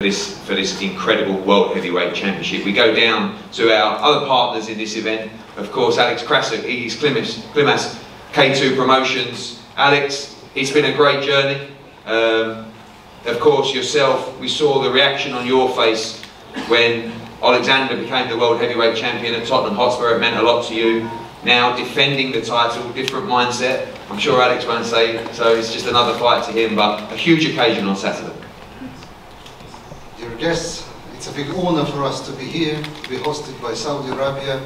this for this incredible World Heavyweight Championship. We go down to our other partners in this event. Of course, Alex Krassyuk, Egis Klimas, Klimas, K2 Promotions. Alex, it's been a great journey. Um, of course, yourself, we saw the reaction on your face when Alexander became the World Heavyweight Champion at Tottenham Hotspur. It meant a lot to you. Now defending the title, different mindset. I'm sure Alex won't say, so it's just another fight to him, but a huge occasion on Saturday. Guests, it's a big honor for us to be here, to be hosted by Saudi Arabia.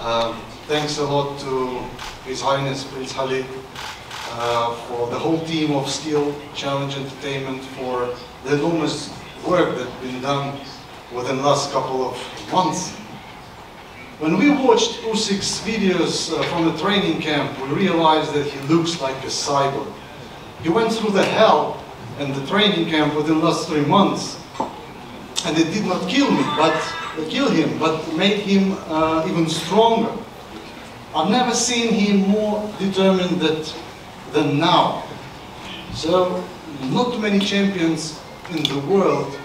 Um, thanks a lot to His Highness Prince Khalid uh, for the whole team of Skill Challenge Entertainment for the enormous work that's been done within the last couple of months. When we watched Usyk's videos uh, from the training camp, we realized that he looks like a cyborg. He went through the hell and the training camp within the last three months, and it did not kill me, but uh, kill him, but made him uh, even stronger. I've never seen him more determined that, than now. So, not many champions in the world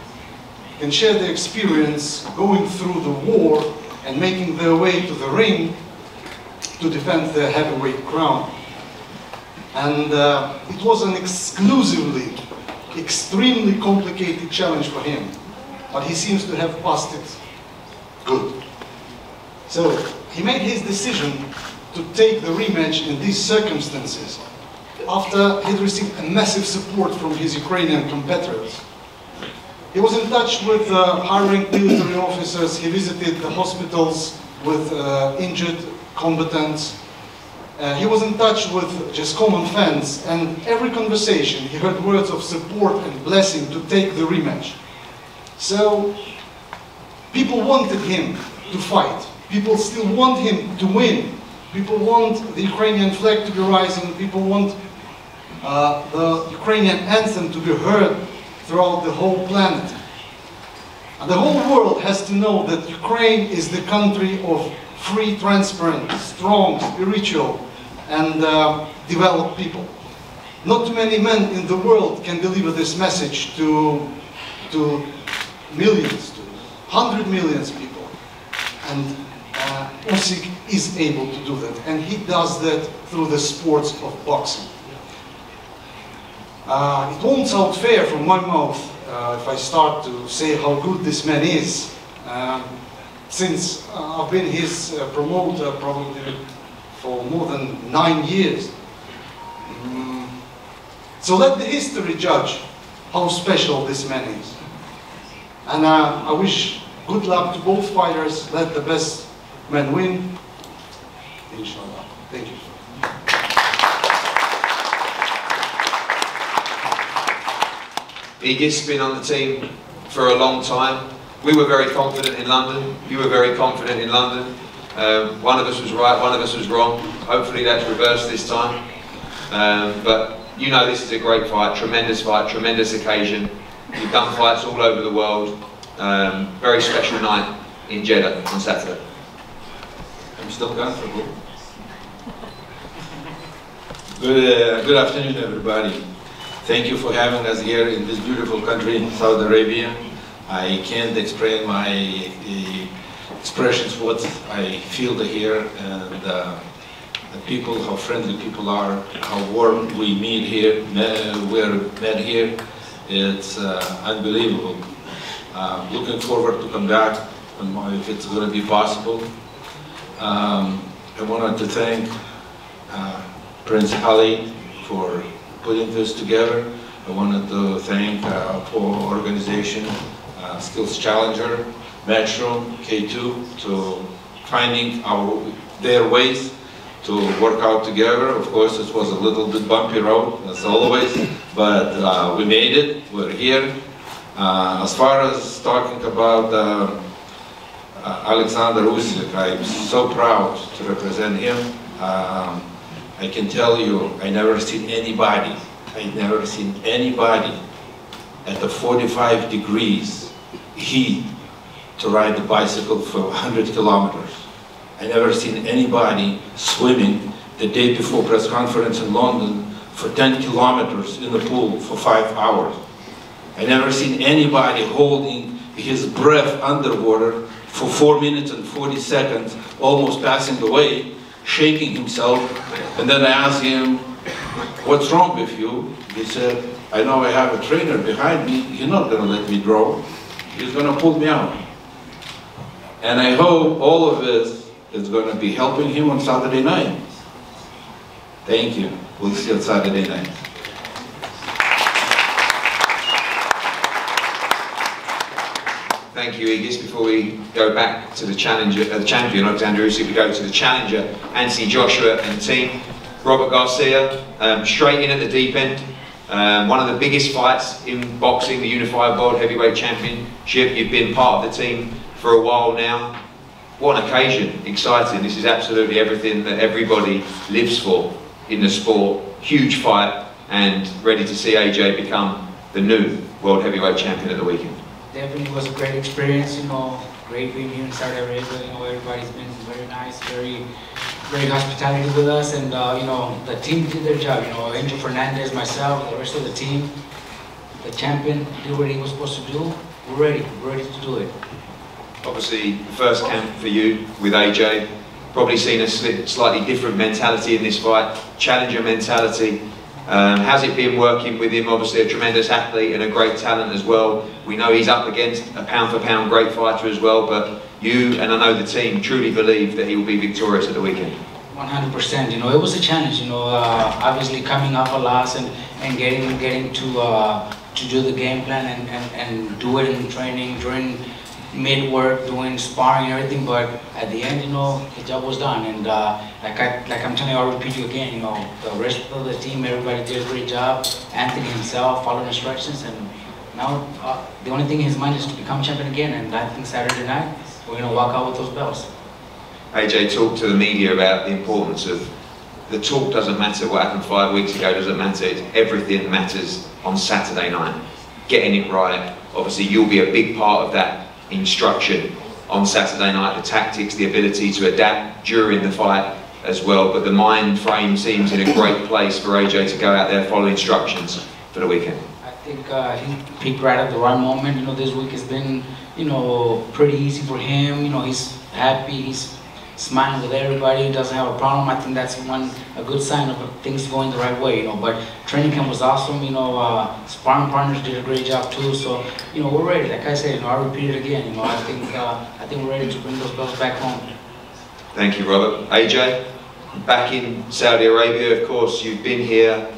can share their experience going through the war and making their way to the ring to defend their heavyweight crown. And uh, it was an exclusively, extremely complicated challenge for him. But he seems to have passed it good. So he made his decision to take the rematch in these circumstances after he'd received a massive support from his Ukrainian competitors. He was in touch with uh, high-ranked military officers. He visited the hospitals with uh, injured combatants. Uh, he was in touch with just common fans, and every conversation he heard words of support and blessing to take the rematch. So people wanted him to fight. People still want him to win. People want the Ukrainian flag to be rising. People want uh, the Ukrainian anthem to be heard throughout the whole planet. And the whole world has to know that Ukraine is the country of free, transparent, strong, spiritual, and uh, developed people. Not too many men in the world can deliver this message to, to millions, to hundred millions people. And uh, Usyk is able to do that. And he does that through the sports of boxing. Uh, it won't sound fair from my mouth uh, if I start to say how good this man is. Um, since uh, I've been his uh, promoter probably for more than nine years. Mm. So let the history judge how special this man is. And uh, I wish good luck to both fighters. Let the best man win. Inshallah. Thank you. Egis been on the team for a long time. We were very confident in London. You were very confident in London. Um, one of us was right, one of us was wrong. Hopefully that's reversed this time. Um, but you know this is a great fight, tremendous fight, tremendous occasion. You've done fights all over the world. Um, very special night in Jeddah on Saturday. I'm still comfortable. Good, uh, good afternoon, everybody. Thank you for having us here in this beautiful country, Saudi Arabia. I can't explain my uh, expressions what I feel here and uh, the people, how friendly people are, how warm we meet here, we're met here. It's uh, unbelievable. Uh, looking forward to come back if it's going to be possible. Um, I wanted to thank uh, Prince Ali for putting this together. I wanted to thank uh, for organization, uh, Skills Challenger, Matchroom, K2, to finding our their ways to work out together. Of course, it was a little bit bumpy road, as always, but uh, we made it. We're here. Uh, as far as talking about uh, uh Alexander Usyk, I'm so proud to represent him. Um, I can tell you, I never seen anybody, I never seen anybody at the 45 degrees heat to ride the bicycle for 100 kilometers. I never seen anybody swimming the day before press conference in London for 10 kilometers in the pool for five hours. I never seen anybody holding his breath underwater for 4 minutes and 40 seconds, almost passing away, shaking himself. And then I asked him, what's wrong with you? He said, I know I have a trainer behind me, he's not gonna let me drown. He's gonna pull me out. And I hope all of this is gonna be helping him on Saturday night. Thank you. We'll see you on Saturday night. Thank you, Egis. Before we go back to the challenger, uh, the champion, Alexander Usyk, we go to the challenger, Anthony Joshua and team. Robert Garcia, um, straight in at the deep end. Um, one of the biggest fights in boxing, the Unified World Heavyweight Championship. You've been part of the team for a while now. What an occasion, exciting. This is absolutely everything that everybody lives for in the sport. Huge fight and ready to see AJ become the new World Heavyweight Champion at the weekend. Definitely was a great experience, you know, great being here in Saudi Arabia, you know, everybody's been very nice, very, great hospitality with us, and, uh, you know, the team did their job, you know, Angel Fernandez, myself, the rest of the team, the champion did what he was supposed to do, we're ready, we're ready to do it. Obviously, the first camp for you with AJ, probably seen a slightly different mentality in this fight, challenger mentality. Um, how's it been working with him? Obviously a tremendous athlete and a great talent as well. We know he's up against a pound for pound great fighter as well, but you and I know the team truly believe that he will be victorious at the weekend. 100%, you know, it was a challenge, you know, uh, obviously coming off a loss and, and getting getting to uh, to do the game plan and, and, and do it in training during mid work, doing sparring and everything, but at the end, you know, the job was done. And uh, like I like I'm telling you, I'll repeat you again. You know, the rest of the team, everybody did a great job. Anthony himself followed instructions, and now uh, the only thing in his mind is to become champion again. And I think Saturday night we're gonna walk out with those belts. AJ talked to the media about the importance of the talk doesn't matter. What happened five weeks ago doesn't matter. It's everything matters on Saturday night. Getting it right. Obviously, you'll be a big part of that instruction on Saturday night, the tactics, the ability to adapt during the fight as well. But the mind frame seems in a great place for AJ to go out there, follow instructions for the weekend. I think uh, he peaked right at the right moment. You know, this week has been, you know, pretty easy for him. You know, he's happy. He's smiling with everybody, doesn't have a problem. I think that's one a good sign of things going the right way, you know. But training camp was awesome, you know. Uh, sparring partners did a great job too. So you know we're ready. Like I said, you know, I repeat it again. You know, I think uh, I think we're ready to bring those belts back home. Thank you, Robert. AJ, back in Saudi Arabia, of course, you've been here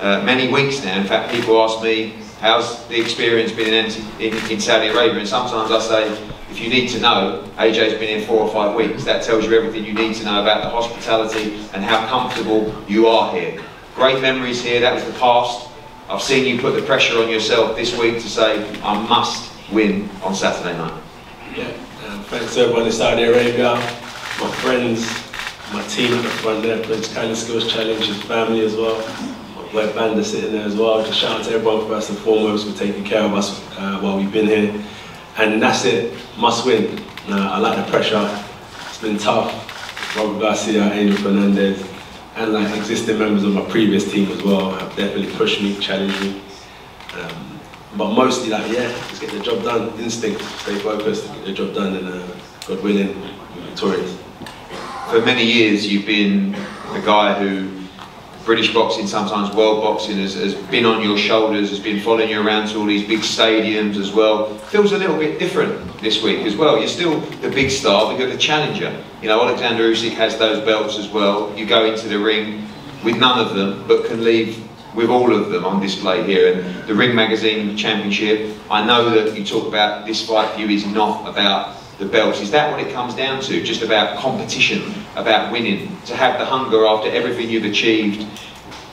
uh, many weeks now. In fact, people ask me, how's the experience been in, in, in Saudi Arabia? And sometimes I say, if you need to know, AJ's been in four or five weeks. That tells you everything you need to know about the hospitality and how comfortable you are here. Great memories here, that was the past. I've seen you put the pressure on yourself this week to say, I must win on Saturday night. Yeah, um, thanks to everyone in Saudi Arabia, my friends, my team at the front there, Prince Kylie Skills Challenge, his family as well. Boy Banda sitting there as well. Just shout out to everyone first and foremost for taking care of us uh, while we've been here. And that's it, must win. Uh, I like the pressure. It's been tough. Robert Garcia, Angel Fernandez, and like existing members of my previous team as well have definitely pushed me, challenged me. Um, but mostly like, yeah, just get the job done, instinct, stay focused, get the job done and uh, God willing, victorious. For many years you've been the guy who British boxing, sometimes world boxing, has, has, been on your shoulders, has been following you around to all these big stadiums as well. Feels a little bit different this week as well. You're still the big star, but you're the challenger. You know, Alexander Usyk has those belts as well. You go into the ring with none of them, but can leave with all of them on display here. And the Ring Magazine Championship, I know that you talk about this fight for you is not about the belts. Is that what it comes down to? Just about competition, about winning, to have the hunger after everything you've achieved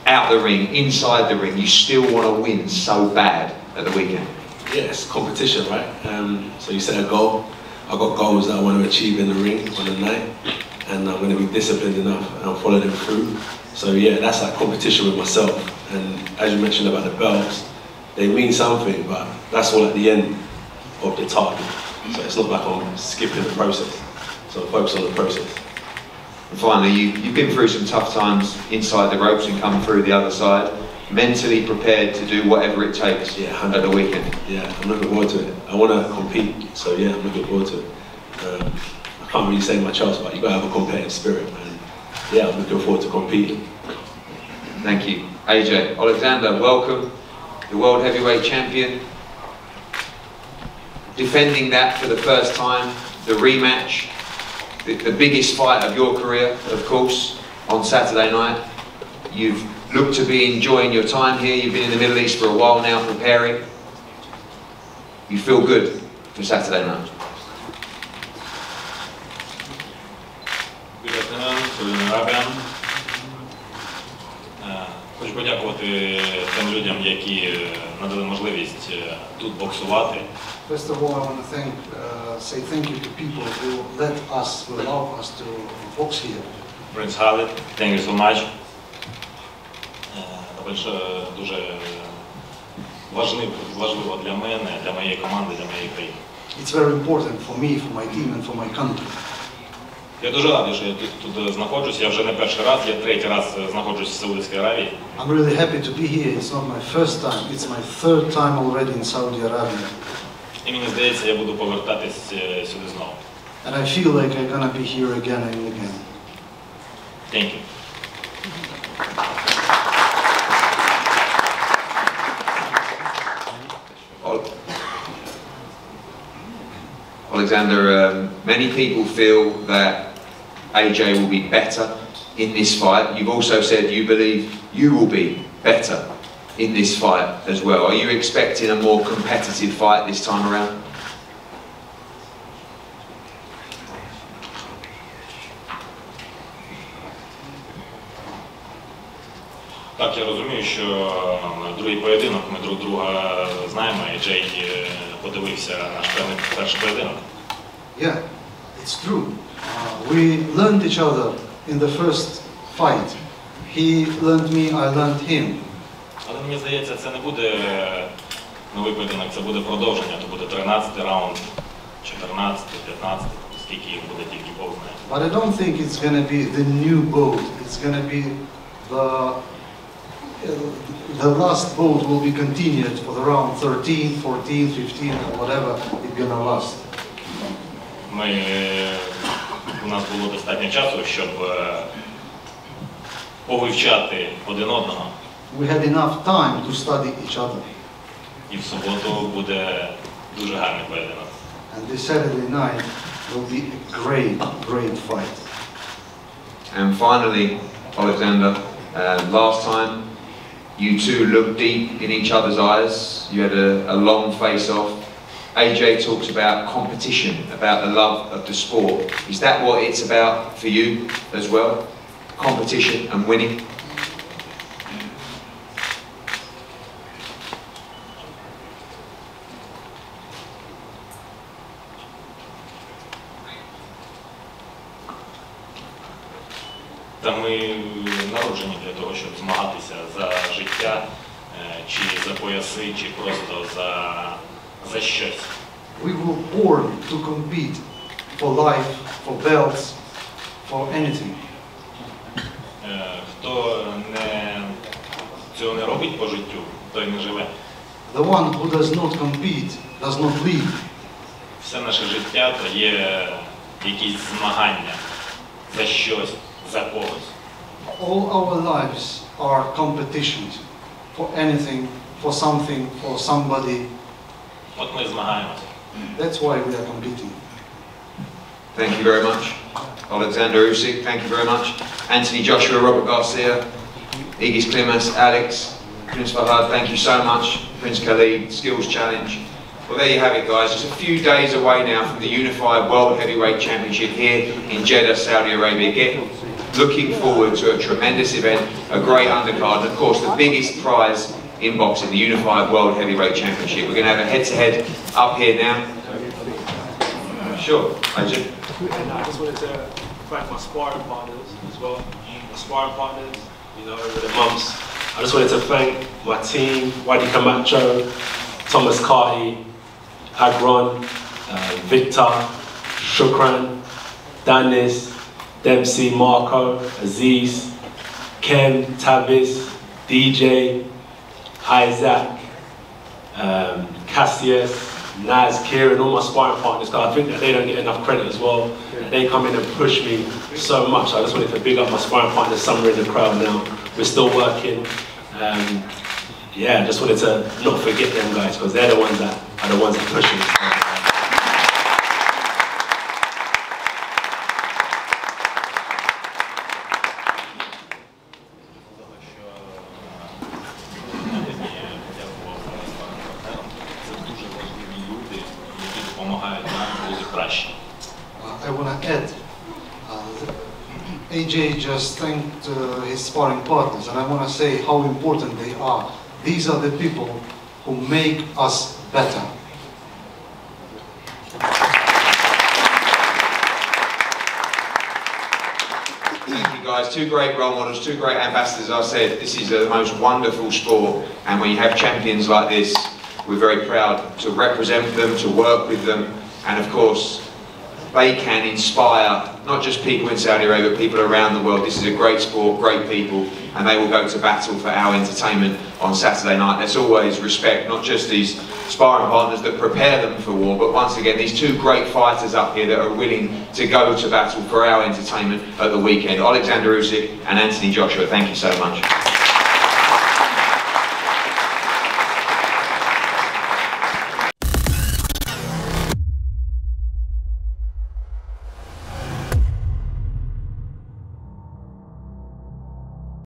out the ring, inside the ring, you still want to win so bad at the weekend? Yes, competition, right? Um, so you set a goal. I've got goals that I want to achieve in the ring on the night, and I'm going to be disciplined enough and follow them through. So yeah, that's like competition with myself. And as you mentioned about the belts, they mean something, but that's all at the end of the target. So it's not like I'm skipping the process. So I focus on the process. And finally, you, you've been through some tough times inside the ropes and come through the other side. mentally prepared to do whatever it takes Yeah, at the weekend? Yeah, I'm looking forward to it. I want to compete, so yeah, I'm looking forward to it. Um, I can't really say much else, but you've gotta have a competitive spirit, man. Yeah, I'm looking forward to competing. Thank you. AJ, Alexander, welcome. The World Heavyweight Champion Defending that for the first time, the rematch, the, the biggest fight of your career, of course, on Saturday night. You've looked to be enjoying your time here. You've been in the Middle East for a while now, preparing. You feel good for Saturday night. Good afternoon, Saudi Arabia. Е, Хочу подякувати тим людям, які е, надали можливість е, тут боксувати. First of all, I want to thank, uh, say thank you to people who let us, who allow us to box here. Принц Халид, thank you so much. Е, е, дуже важливо, важливо для мене, для моєї команди, для моєї країни. It's very important for me, for my team and for my country. Я дуже радий, що я тут, тут знаходжусь. Я вже не перший раз, я третій раз е, знаходжусь в Саудівській Аравії. I'm really happy to be here. It's not my first time, it's my third time already in Saudi Arabia. І мені здається, я буду повертатись е, сюди знову. And I feel like I'm gonna be here again and again. Thank you. Ol- Alexander, um, many people feel that AJ will be better in this fight. You've also said you believe you will be better in this fight as well. Are you expecting a more competitive fight this time around? Так, я розумію, що е, другий поєдинок ми друг друга знаємо, і Джей е, подивився наш певний перший поєдинок. Yeah, it's true. Uh, we learned each other in the first fight. He learned me, I learned him. Мені здається, це не буде е, новий поєдинок, це буде продовження, то буде 13 раунд, 14, 15, скільки їх буде тільки Бог знає. But I don't think it's gonna be the new boat. It's gonna be the the last boat will be continued for the round 13, 14, 15, or whatever it's gonna last. Ми, е, у нас було достатньо часу, щоб е, повивчати один одного. We had enough time to study each other. І в суботу буде дуже гарний поєдинок. And this Saturday night will be a great, great fight. And finally, Alexander, uh, last time you two looked deep in each other's eyes. You had a, a long face-off. AJ talks about competition, about the love of the sport. Is that what it's about for you as well? Competition and winning? Щоб змагатися за життя, е, чи за пояси, чи просто за, за щось. We were born to compete for life, for belts, for anything. Е, Хто не, цього не робить по життю, той не живе. The one who does not compete does not live. Все наше життя то є якісь змагання за щось, за когось. all our lives are competitions for anything, for something, for somebody. От. That's why we are competing. Thank you very much. Alexander Usyk, thank you very much. Anthony Joshua, Robert Garcia, Egis Klimas, Alex, Prince Fahad, thank you so much. Prince Khalid, Skills Challenge. Well, there you have it, guys. It's a few days away now from the Unified World Heavyweight Championship here in Jeddah, Saudi Arabia. Get looking forward to a tremendous event, a great undercard, and of course the biggest prize in boxing, the Unified World Heavyweight Championship. We're going to have a head-to-head up here now. Sure, AJ. And I just wanted to thank my sparring partners as well. My sparring partners, you know, over the months. I just wanted to thank my team, Wadi Camacho, Thomas Carty, Agron, uh, Victor, Shukran, Danis, Dempsey, Marco, Aziz, Ken, Tavis, DJ, Isaac, um, Cassius, Naz, Kieran, all my sparring partners, because I think that they don't get enough credit as well. They come in and push me so much. I just wanted to big up my sparring partners somewhere in the crowd now. We're still working. Um, yeah, just wanted to not forget them guys, because they're the ones that are the ones that push me. So. AJ just thanked uh, his sparring partners, and I want to say how important they are. These are the people who make us better. Thank you guys, two great role models, two great ambassadors. I said this is the most wonderful sport, and when you have champions like this, we're very proud to represent them, to work with them, and of course, they can inspire not just people in Saudi Arabia, but people around the world. This is a great sport, great people, and they will go to battle for our entertainment on Saturday night. Let's always respect not just these sparring partners that prepare them for war, but once again, these two great fighters up here that are willing to go to battle for our entertainment at the weekend. Alexander Usyk and Anthony Joshua, thank you so much.